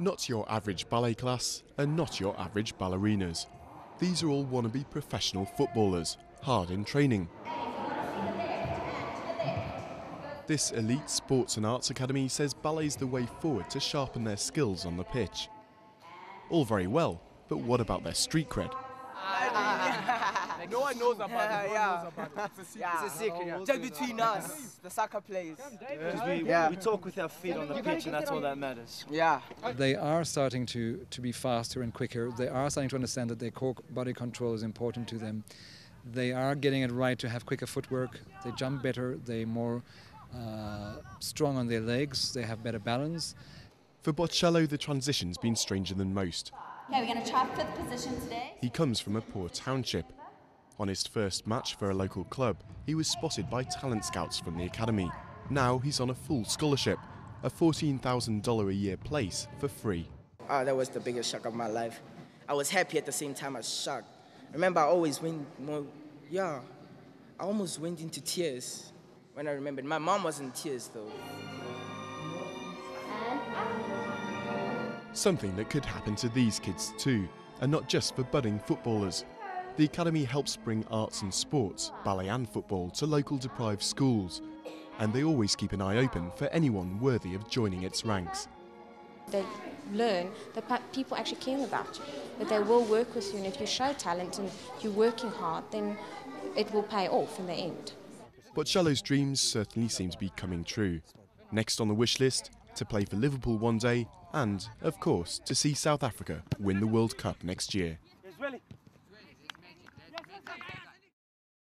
Not your average ballet class and not your average ballerinas. These are all wannabe professional footballers, hard in training. This elite sports and arts academy says ballet's the way forward to sharpen their skills on the pitch. All very well, but what about their street cred? No one knows about Yeah, it. No yeah. one knows about it. It's a secret. It's a secret. yeah. Just between us, the soccer players. Because we, Yeah. we talk with our feet on the pitch, and that's all that matters. Yeah. They are starting to, to be faster and quicker. They are starting to understand that their core body control is important to them. They are getting it right to have quicker footwork. They jump better. They're more uh, strong on their legs. They have better balance. For Bocello, the transition's been stranger than most. Okay, we're going to try fifth position today. He comes from a poor township. On his first match for a local club, he was spotted by talent scouts from the academy. Now he's on a full scholarship, a $14,000 a year place for free. Oh, that was the biggest shock of my life. I was happy at the same time as shocked. Remember, I always went more, yeah, I almost went into tears when I remembered. My mom was in tears though. Something that could happen to these kids too, and not just for budding footballers. The Academy helps bring arts and sports, ballet and football, to local deprived schools, and they always keep an eye open for anyone worthy of joining its ranks. They learn that people actually care about you, that they will work with you, and if you show talent and you're working hard, then it will pay off in the end. Bocello's dreams certainly seem to be coming true. Next on the wish list, to play for Liverpool one day, and, of course, to see South Africa win the World Cup next year.